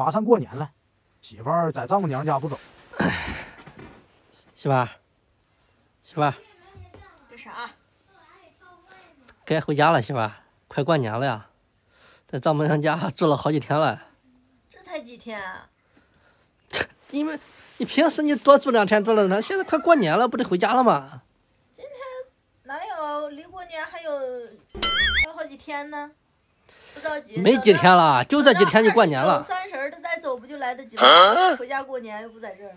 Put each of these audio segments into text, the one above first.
马上过年了，媳妇儿在丈母娘家不走。媳妇儿，媳妇儿，这啥？该回家了，媳妇儿，快过年了呀，在丈母娘家住了好几天了。这才几天啊？因为你平时你多住两天，住两天，现在快过年了，不得回家了吗？今天哪有？离过年还有还有好几天呢，不着急。没几天了，就这几天就过年了。走不就来得及吗？回家过年又不在这儿，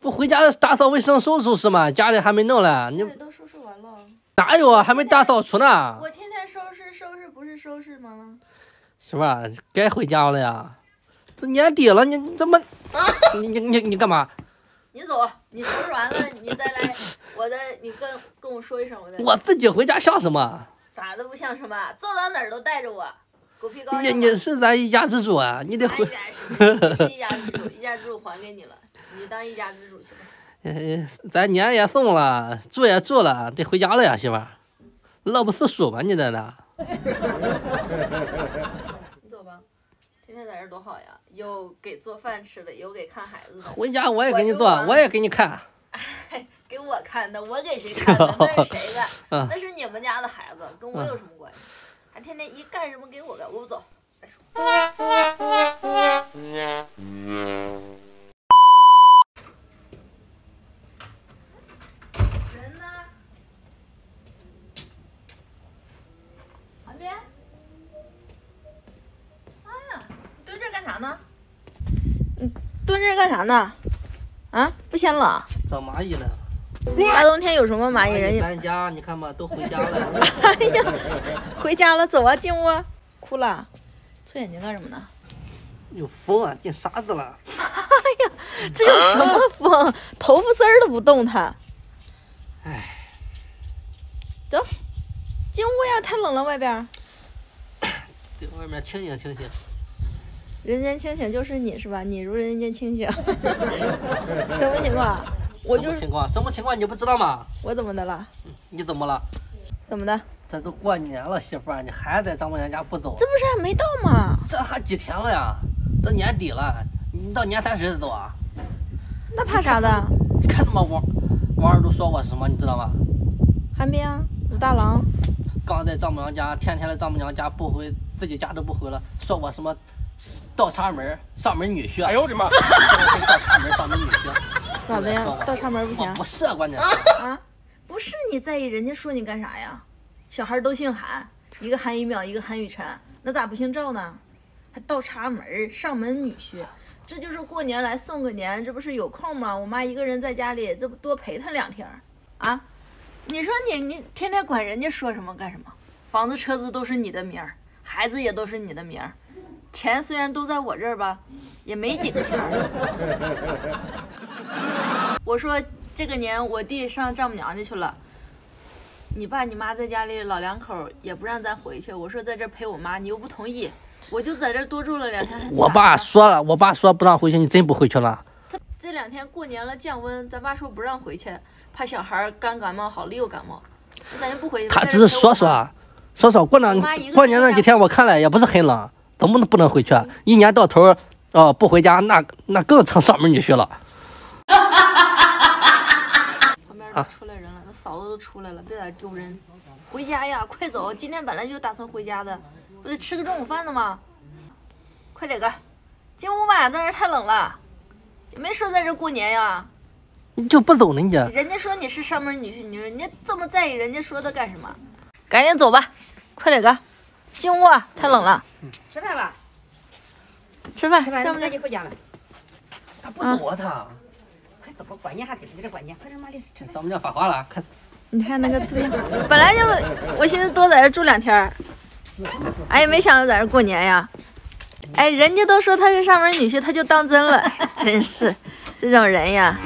不回家打扫卫生、收拾收拾吗？家里还没弄呢，你都收拾完了。哪有啊？还没大扫除呢。我天天收拾收拾，不是收拾吗？媳妇儿，该回家了呀。这年底了，你你怎么？你你你你干嘛？你走，你收拾完了，你再来，我再你跟跟我说一声，我再。我自己回家像什么？咋的不像什么？走到哪儿都带着我，狗皮膏药。你你是咱一家之主啊，你得回。你是一家之主，一家之主还给你了，你当一家之主去吧。呃，咱年也送了，住也住了，得回家了呀，媳妇儿。乐不思蜀吧，你在这。你走吧，天天在这多好呀，有给做饭吃的，有给看孩子的。回家我也给你做，我也给你看。给我看的，我给谁看的？那是谁的？嗯那是你们家的孩子，跟我有什么关系？还天天一干什么给我干，我不走。再说。人呢？旁边。哎呀，你蹲这干啥呢？你蹲这干啥呢？啊，不嫌冷？找蚂蚁呢。大冬天有什么蚂蚁？人家搬家，你看吧，都回家了。哎呀，回家了，走啊，进屋啊。哭了，搓眼睛干什么呢？有风啊，进沙子了。哎呀，这有什么风？头发丝儿都不动弹。哎，走，进屋呀，太冷了，外边。在外面清醒清醒。人间清醒就是你是吧？你如人间清醒。什么情况？我就什么情况？什么情况你不知道吗？我怎么的了？你怎么了？怎么的？这都过年了，媳妇儿，你还在丈母娘家不走？这不是还没到吗？这还几天了呀？这年底了，你到年三十再走啊？那怕啥的？你看他妈王王二都说我什么，你知道吗？寒冰、武大郎，刚在丈母娘家，天天在丈母娘家不回，自己家都不回了，说我什么倒插门上门女婿。哎呦我的妈！倒插门上门女婿。咋的呀？倒插门不行？不是，关键是啊，不是你在意人家说你干啥呀？小孩都姓韩，一个韩一淼，一个韩雨辰，那咋不姓赵呢？还倒插门上门女婿，这就是过年来送个年，这不是有空吗？我妈一个人在家里，这不多陪她两天啊？你说你你天天管人家说什么干什么？房子车子都是你的名儿，孩子也都是你的名儿，钱虽然都在我这儿吧，也没几个钱儿。我说这个年我弟上丈母娘家去了，你爸你妈在家里老两口也不让咱回去。我说在这陪我妈，你又不同意，我就在这多住了两天。我爸说了，我爸说不让回去，你真不回去了？他这两天过年了降温，咱爸说不让回去，怕小孩干感冒好了又感冒，咱就不回去。他只是说说，说说过两过年那几天我看了也不是很冷，怎么能不能回去？一年到头哦不回家，那那更成上门女婿了。旁边都出来人了，那嫂子都出来了，别在这丢人。回家呀，快走！今天本来就打算回家的，不是吃个中午饭的吗？快点个，进屋吧，在这太冷了。没说在这过年呀。你就不走呢？你人家说你是上门女婿，你说你这么在意人家说的干什么？赶紧走吧，快点个，进屋啊，太冷了。吃饭吧，吃饭，吃饭，咱们赶紧回家了。他不走啊，他。快走吧，过年还在这过年，快点妈的吃。咱们家发话了，看。你看那个怎么样？本来就我寻思多在这住两天，哎，没想到在这过年呀。哎，人家都说他是上门女婿，他就当真了，真是这种人呀。